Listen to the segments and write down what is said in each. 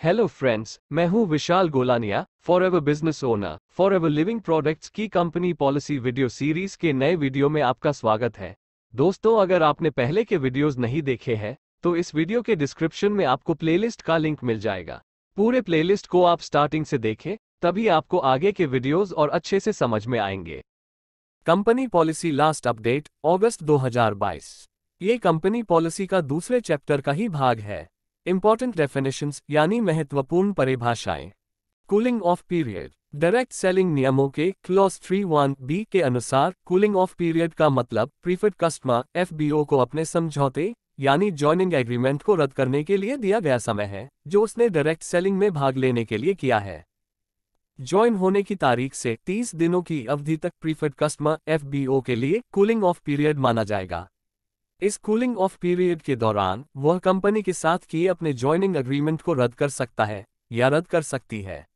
Hello friends मैं हूँ Vishal Golania for ever business owner for ever living products की company policy video series के नए video में आपका स्वागत है। दोस्तों, अगर आपने पहले के वीडियोस नहीं देखे हैं तो इस वीडियो के डिस्क्रिप्शन में आपको प्लेलिस्ट का लिंक मिल जाएगा। पूरे प्लेलिस्ट को आप स्टार्टिंग से देखें तभी आपको आगे के वीडियोस और अच्छे से समझ में आएँगे। कंपनी पॉलिसी लास्ट अपडेट, अगस्त 2022 ये कंपनी पॉलिसी का दूसरे चैप्टर का ही भाग है। इंपॉर्टेंट डेफिनेशंस यानी महत्वपूर्ण परिभाषाएँ। Cooling off period direct selling नियमों के क्लॉज थ्री वन बी के अनुसार कूलिंग ऑफ़ पीरियड का मतलब प्रीफर्ड कस्टमर एफबीओ को अपने समझौते, यानी ज्वाइनिंग एग्रीमेंट को रद्द करने के लिए दिया गया समय है, जो उसने डायरेक्ट सेलिंग में भाग लेने के लिए किया है। ज्वाइन होने की तारीख से 30 दिनों की अवधि तक प्रीफर्ड कस्टमर एफबीओ के लिए कूलिंग ऑफ़ पीरियड माना जाएगा। इस कूलिंग ऑफ़ पीरियड के दौरान, वह कंपनी के साथ किए अपने ज्वाइनिंग एग्रीमेंट को रद्द कर सकता है, या रद्द कर सकती है।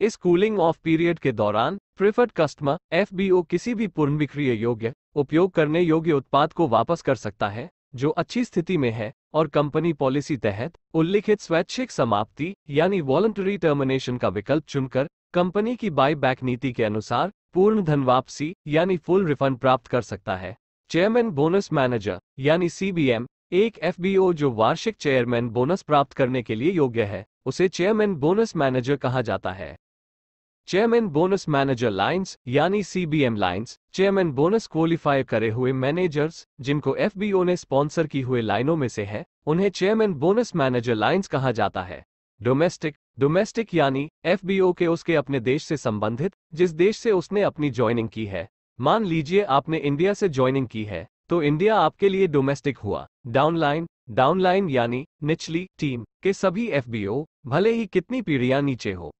इस कूलिंग ऑफ़ पीरियड के दौरान, प्रिफर्ड कस्टमर एफबीओ किसी भी पूर्ण विक्रिय योग्य, उपयोग करने योग्य उत्पाद को वापस कर सकता है, जो अच्छी स्थिति में है। और कंपनी पॉलिसी तहत उल्लिखित स्वैच्छिक समाप्ति यानी वॉलंटरी टर्मिनेशन का विकल्प चुनकर कंपनी की बाई बैक नीति के अनुसार पूर्ण धन वापसी यानी फुल रिफंड प्राप्त कर सकता है। चेयरमैन बोनस मैनेजर यानी सीबीएम एक एफबीओ जो वार्षिक चेयरमैन बोनस प्राप्त करने के लिए योग्य है, उसे चेयरमैन बोनस मैनेजर कहा जाता है। चेयरमैन बोनस मैनेजर लाइंस यानी CBM lines chairman bonus qualify करे हुए मैनेजर्स जिनको एफबीओ ने स्पॉन्सर की हुए लाइनों में से है, उन्हें चेयरमैन बोनस मैनेजर लाइंस कहा जाता है। डोमेस्टिक डोमेस्टिक यानी एफबीओ के उसके अपने देश से संबंधित, जिस देश से उसने अपनी ज्वाइनिंग की है। मान लीजिए आपने इंडिया से ज्वाइनिंग की है तो इंडिया आपके लिए डोमेस्टिक हुआ। डाउनलाइन डाउनलाइन यानी निचली टीम के सभी एफबीओ भले ही कितनी पीढ़ियाँ नीचे हो।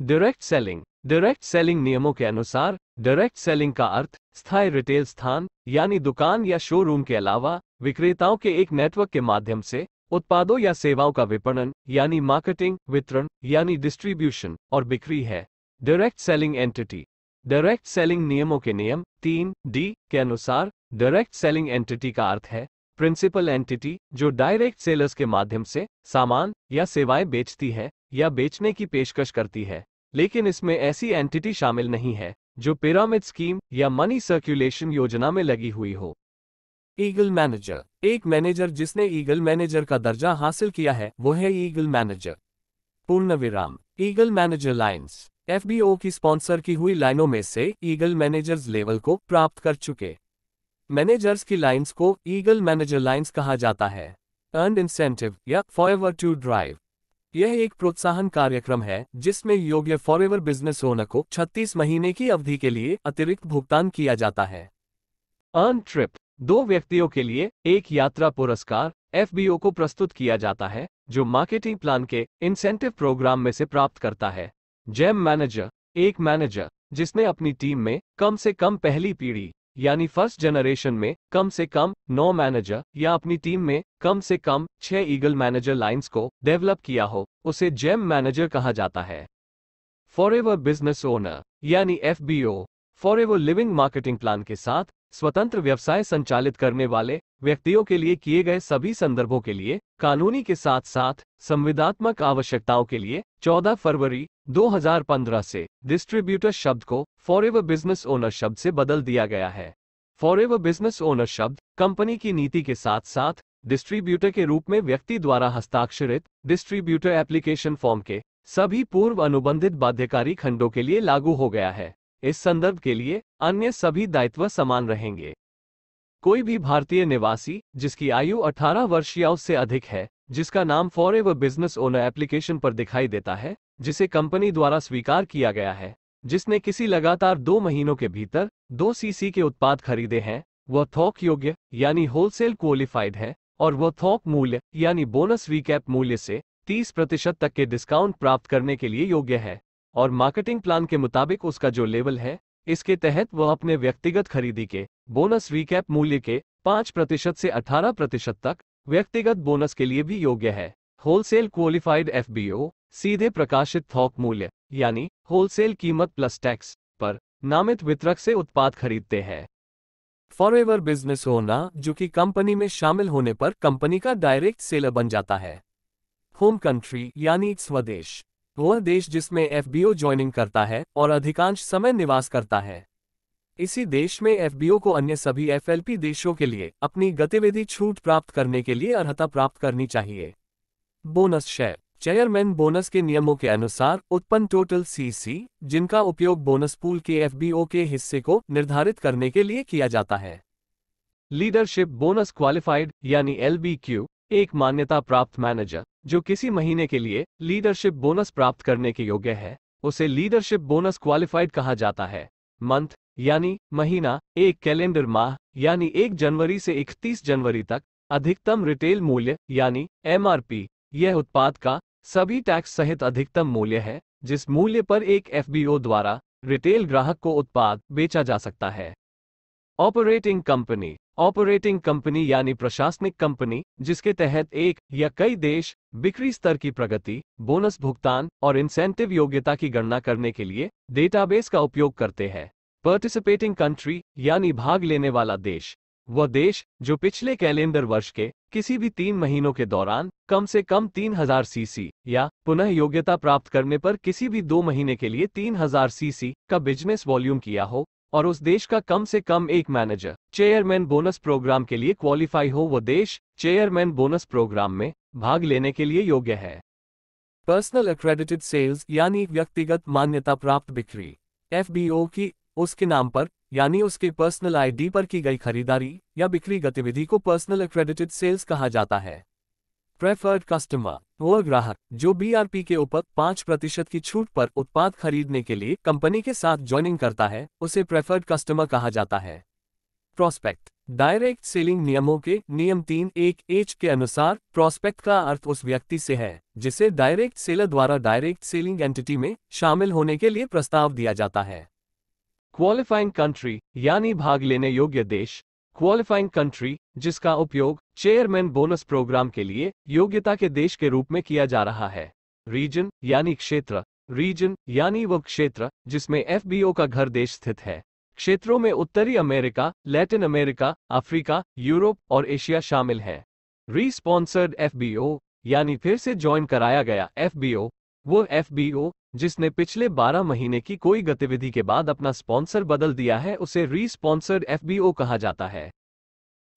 डायरेक्ट सेलिंग डायरेक्ट सेलिंग नियमों के अनुसार डायरेक्ट सेलिंग का अर्थ, स्थायी रिटेल स्थान, यानी दुकान या शोरूम के अलावा, विक्रेताओं के एक नेटवर्क के माध्यम से, उत्पादों या सेवाओं का विपणन, यानी मार्केटिंग वितरण, यानी डिस्ट्रीब्यूशन और बिक्री है। Direct selling entity direct selling नियमों के नियम, तीन डी के अनुसार डायरेक्ट सेलिंग एंटिटी का अर्थ है प्रिंसिपल एंटिटी जो डायरेक्ट सेलर्स के माध्यम से, सामान, या सेवाएँ बेचती है, या बेचने की पेशकश करती है। लेकिन इसमें ऐसी एंटिटी शामिल नहीं है, जो पिरामिड स्कीम या मनी सर्कुलेशन योजना में लगी हुई हो। ईगल मैनेजर एक मैनेजर जिसने ईगल मैनेजर का दर्जा हासिल किया है, वो है ईगल मैनेजर पूर्ण विराम ईगल मैनेजर लाइन्स एफबीओ की स्पॉन्सर की हुई लाइनों में से ईगल मैनेजर्स लेवल को प्राप्त कर चुके। मैनेजर्स की लाइंस को ईगल मैनेजर लाइंस कहा जाता है। अर्न इंसेंटिव या फॉरएवर टू ड्राइव यह एक प्रोत्साहन कार्यक्रम है, जिसमें योग्य फॉरएवर बिज़नेस ओनर को 36 महीने की अवधि के लिए अतिरिक्त भुगतान किया जाता है। अर्न ट्रिप दो व्यक्तियों के लिए एक यात्रा पुरस्कार एफबीओ को प्रस्तुत किया जाता है, जो मार्केटिंग प्लान के इंसेंटिव प्रोग्राम में से प्राप्त करता है। जेम मैनेजर एक मैनेजर जिसने अपनी टीम में कम से कम पहली पीढ़ी यानी फ़र्स्ट जनरेशन में कम से कम नौ मैनेजर या अपनी टीम में कम से कम छह ईगल मैनेजर लाइंस को डेवलप किया हो, उसे जेम मैनेजर कहा जाता है। फॉर एवर बिज़नेस ओनर यानी F B O for ever living marketing plan के साथ स्वतंत्र व्यवसाय संचालित करने वाले व्यक्तियों के लिए किए गए सभी संदर्भों के लिए कानूनी के साथ साथ संविदात्मक आवश्यकताओं के लिए 14 फरवरी 2015 से डिस्ट्रीब्यूटर शब्द को फॉर बिज़नेस ओनर शब्द से बदल दिया गया है। फॉर बिज़नेस ओनर शब्द कंपनी की नीति के साथ साथ डिस्ट्रीब्यूटर के रूप में व्यक्ति द्वारा हस्ताक्षरित डिस्ट्रीब्यूटर एप्लीकेशन फॉर्म के सभी पूर्व अनुबंधित बाध्यकारी खंडों के लिए लागू हो गया है। इस संदर्भ के लिए अन्य सभी दायित्व समान रहेंगे। कोई भी भारतीय निवासी, जिसकी आयु 18 वर्ष या उससे अधिक है, जिसका नाम for ever business owner application पर दिखाई देता है जिसे कंपनी द्वारा स्वीकार किया गया है, जिसने किसी लगातार दो महीनों के भीतर दो सीसी के उत्पाद खरीदे हैं, वह थोक योग्य, यानी होलसेल क्वालिफाइड है, और वह थोक मूल्य, यानी बोनस रिकैप मूल्य से 30 प्रतिशत तक के डिस्काउंट प्राप्त करने के लिए योग्य है, और मार्केटिंग प्लान के मुताबिक उसका जो लेवल है, इसके तहत वह अपने व्यक्तिगत खरीदी के बोनस रिकैप मूल्य के पाँच प्रतिशत से अठारह प्रतिशत तक व्यक्तिगत बोनस के लिए भी योग्य है। होलसेल क्वालिफाइड एफबीओ सीधे प्रकाशित थोक मूल्य, यानी होलसेल कीमत प्लस टैक्स पर नामित वितरक से उत्पाद खरीदते हैं। फॉर एवर बिज़नेस ओनर जो कि कंपनी में शामिल होने पर कंपनी का डायरेक्ट सेलर बन जाता है। होम कंट्री यानी स्वदेश। वह देश जिसमें एफबीओ ज्वाइनिंग करता है और अधिकांश समय निवास करता है। इसी देश में एफबीओ को अन्य सभी एफएलपी देशों के लिए अपनी गतिविधि छूट प्राप्त करने के लिए अर्हता प्राप्त करनी चाहिए। बोनस शेयर चेयरमैन बोनस के नियमों के अनुसार उत्पन्न टोटल सीसी जिनका उपयोग बोनस पूल के एफबीओ के हिस्से को निर्धारित करने के लिए किया जाता है। लीडरशिप बोनस क्वालिफाइड, यानी एलबीक्यू एक मान्यता प्राप्त मैनेजर, जो किसी महीने के लिए लीडरशिप बोनस प्राप्त करने के योग्य है, उसे लीडरशिप बोनस क्वालिफाइड कहा जाता है। मंथ, यानी महीना, एक कैलेंडर माह, यानी एक जनवरी से इकतीस जनवरी तक, अधिकतम रिटेल मूल्य, यानी एमआरपी यह उत्पाद का सभी टैक्स सहित अधिकतम मूल्य है, जिस मूल्य पर एक एफबीओ द्वारा रिटेल ग्राहक को उत्पाद बेचा जा सकता है। ऑपरेटिंग कंपनी ऑपरेटिंग कंपनी यानी प्रशासनिक कंपनी, जिसके तहत एक या कई देश, बिक्री स्तर की प्रगति, बोनस भुगतान और इंसेंटिव योग्यता की गणना करने के लिए डेटाबेस का उपयोग करते हैं। पार्टिसिपेटिंग कंट्री यानी भाग लेने वाला देश। वह देश, जो पिछले कैलेंडर वर्ष के, किसी भी तीन महीनों के दौरान, कम से कम तीन हज़ार सीसी या, पुनः योग्यता प्राप्त करने पर किसी भी दो महीने के लिए तीन हज़ार सीसी का बिज़नेस वॉल्यूम किया हो, और उस देश का कम से कम एक मैनेजर चेयरमैन बोनस प्रोग्राम के लिए क्वालिफाई हो, वह देश चेयरमैन बोनस प्रोग्राम में, भाग लेने के लिए योग्य है। पर्सनल एक्रेडिटेड सेल्स यानी व्यक्तिगत मान्यता प्राप्त बिक्री एफबीओ की उसके नाम पर, यानी उसके पर्सनल आईडी पर की गई खरीदारी या बिक्री गतिविधि को पर्सनल एक्रेडिटेड सेल्स कहा जाता है। प्रेफर्ड कस्टमर वह ग्राहक, जो बीआरपी के ऊपर पाँच प्रतिशत की छूट पर उत्पाद खरीदने के लिए कंपनी के साथ ज्वाइनिंग करता है, उसे प्रेफर्ड कस्टमर कहा जाता है। प्रोस्पेक्ट डायरेक्ट सेलिंग नियमों के नियम तीन एक एच के अनुसार प्रोस्पेक्ट का अर्थ उस व्यक्ति से है, जिसे डायरेक्ट सेलर द्वारा डायरेक्ट सेलिंग एंटिटी में शामिल होने के लिए प्रस्ताव दिया जाता है। क्वालिफाइंग कंट्री यानी भाग लेने योग्य देश। क्वालिफाइंग कंट्री जिसका उपयोग चेयरमैन बोनस प्रोग्राम के लिए योग्यता के देश के रूप में किया जा रहा है। रीजन यानी क्षेत्र। रीजन यानी वह क्षेत्र, जिसमें एफबीओ का घर देश स्थित है। क्षेत्रों में उत्तरी America, Latin America, Africa, Europe और एशिया शामिल है। रीस्पॉन्सर्ड एफबीओ यानी फिर से ज्वाइन कराया गया एफबीओ वो एफबीओ जिसने पिछले 12 महीने की कोई गतिविधि के बाद अपना स्पॉन्सर बदल दिया है, उसे री स्पॉन्सर्ड एफबीओ कहा जाता है।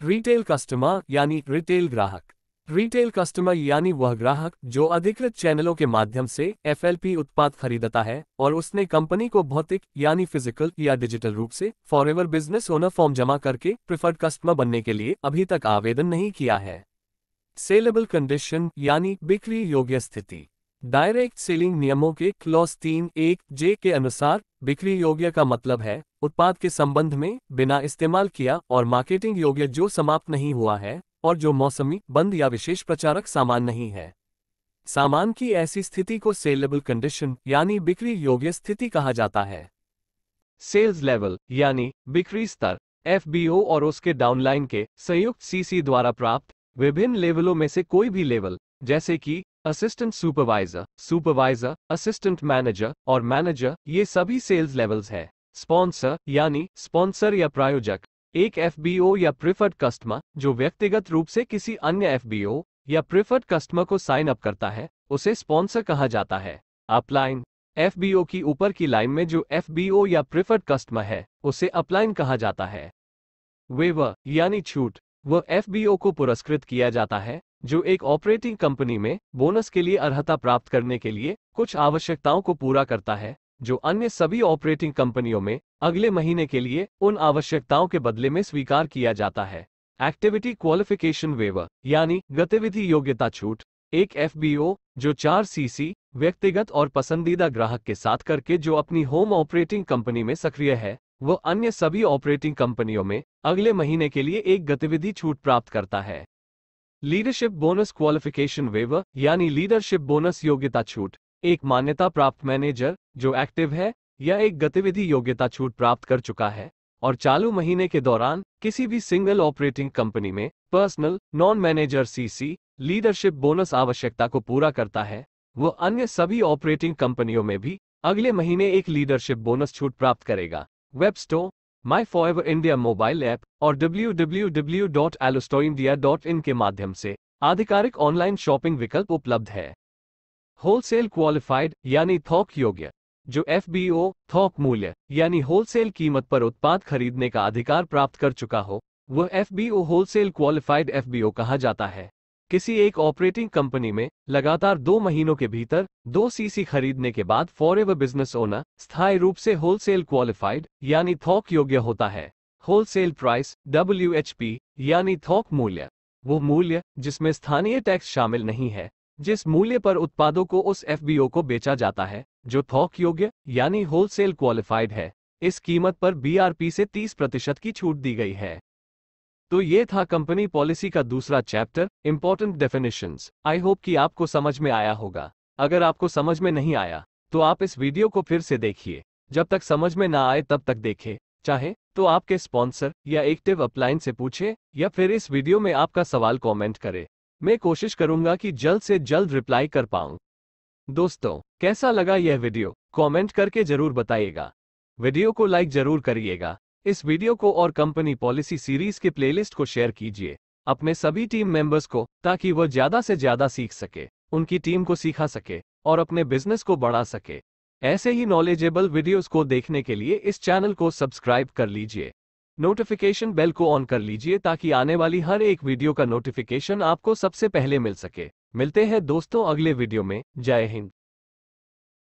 रिटेल कस्टमर यानी रिटेल ग्राहक। रिटेल कस्टमर यानी वह ग्राहक जो अधिकृत चैनलों के माध्यम से एफएलपी उत्पाद खरीदता है और उसने कंपनी को भौतिक यानी फ़िज़िकल या डिजिटल रूप से फॉरएवर बिज़नेस ओनर फॉर्म जमा करके प्रिफर्ड कस्टमर बनने के लिए अभी तक आवेदन नहीं किया है। सेलेबल कंडीशन यानी बिक्री योग्य स्थिति। डायरेक्ट सेलिंग नियमों के क्लॉज तीन एक जे के अनुसार बिक्री योग्य का मतलब है, उत्पाद के संबंध में बिना इस्तेमाल किया और मार्केटिंग योग्य जो समाप्त नहीं हुआ है और जो मौसमी, बंद या विशेष प्रचारक सामान नहीं है। सामान की ऐसी स्थिति को सेलेबल कंडीशन यानी बिक्री योग्य स्थिति कहा जाता है। सेल्स लेवल यानी बिक्री स्तर एफबीओ और उसके डाउनलाइन के संयुक्त सीसी द्वारा प्राप्त विभिन्न लेवलों में से कोई भी लेवल जैसे कि assistant supervisor supervisor assistant manager और मैनेजर ये सभी सेल्स लेवल्स है। स्पॉन्सर यानी स्पॉन्सर या प्रायोजक, एक एफबीओ या प्रिफर्ड कस्टमर जो व्यक्तिगत रूप से किसी अन्य एफबीओ या प्रिफर्ड कस्टमर को साइन अप करता है, उसे स्पॉन्सर कहा जाता है। अपलाइन एफबीओ की ऊपर की लाइन में जो एफबीओ या प्रिफर्ड कस्टमर है, उसे अपलाइन कहा जाता है। वेवर यानी छूट। वह एफबीओ को पुरस्कृत किया जाता है, जो एक ऑपरेटिंग कंपनी में बोनस के लिए अर्हता प्राप्त करने के लिए कुछ आवश्यकताओं को पूरा करता है, जो अन्य सभी ऑपरेटिंग कंपनियों में अगले महीने के लिए उन आवश्यकताओं के बदले में स्वीकार किया जाता है। एक्टिविटी क्वालिफिकेशन वेवर यानी गतिविधि योग्यता छूट, एक एफबीओ, जो चार सीसी, व्यक्तिगत और पसंदीदा ग्राहक के साथ करके जो अपनी होम ऑपरेटिंग कंपनी में सक्रिय है वह अन्य सभी ऑपरेटिंग कंपनियों में अगले महीने के लिए एक गतिविधि छूट प्राप्त करता है। लीडरशिप बोनस क्वालिफिकेशन वेवर यानी लीडरशिप बोनस योग्यता छूट, एक मान्यता प्राप्त मैनेजर, जो एक्टिव है, या एक गतिविधि योग्यता छूट प्राप्त कर चुका है, और चालू महीने के दौरान किसी भी सिंगल ऑपरेटिंग कंपनी में personal non manager CC leadership bonus आवश्यकता को पूरा करता है। वो अन्य सभी ऑपरेटिंग कंपनियों में भी अगले महीने एक लीडरशिप बोनस छूट प्राप्त करेगा। Web store my for India mobile app और www.allostorindia.in के माध्यम से आधिकारिक ऑनलाइन शॉपिंग विकल्प उपलब्ध है। होलसेल क्वालिफाइड यानी थोक योग्य, जो एफ़ थोक मूल्य यानी होलसेल कीमत पर उत्पाद खरीदने का अधिकार प्राप्त कर चुका हो, वह एफबीओ होलसेल क्वालिफाइड एफबीओ कहा जाता है। किसी एक ऑपरेटिंग कंपनी में लगातार दो महीनों के भीतर दो सीसी खरीदने के बाद फॉर एवर बिज़नेस ओनर स्थायी रूप से होलसेल क्वालिफाइड यानी थोक योग्य होता है। होलसेल प्राइस डब्ल्यूएचपी यानी थोक मूल्य। वो मूल्य, जिसमें स्थानीय टैक्स शामिल नहीं है, जिस मूल्य पर उत्पादों को उस एफबीओ को बेचा जाता है, जो थोक योग्य, यानी होलसेल क्वालिफाइड है। इस कीमत पर बीआरपी से 30 प्रतिशत की छूट दी गई है। तो ये था कंपनी पॉलिसी का दूसरा chapter important definition I hope कि आपको समझ में आया होगा। अगर आपको समझ में नहीं आया तो आप इस वीडियो को फिर से देखिए। जब तक समझ में ना आए, तब तक देखें। चाहे तो आपके स्पॉन्सर या एक्टिव अपलाइन से पूछे, या फिर इस वीडियो में आपका सवाल कमेंट करें। मैं कोशिश करूँगा कि जल्द से जल्द रिप्लाई कर पाऊँ। दोस्तों, कैसा लगा यह वीडियो कमेंट करके ज़रूर बताइएगा। वीडियो को लाइक ज़रूर करिएगा। इस वीडियो को और कंपनी पॉलिसी सीरीज़ के प्लेलिस्ट को शेयर कीजिए अपने सभी टीम मेंबर्स को, ताकि वह ज़्यादा से ज़्यादा सीख सके, उनकी टीम को सिखा सके, और अपने बिज़नेस को बढ़ा सके। ऐसे ही नॉलेजेबल वीडियोस को देखने के लिए इस चैनल को सब्सक्राइब कर लीजिए। नोटिफिकेशन बेल को ऑन कर लीजिए ताकि आने वाली हर एक वीडियो का नोटिफिकेशन आपको सबसे पहले मिल सके। मिलते हैं दोस्तों अगले वीडियो में। जय हिंद।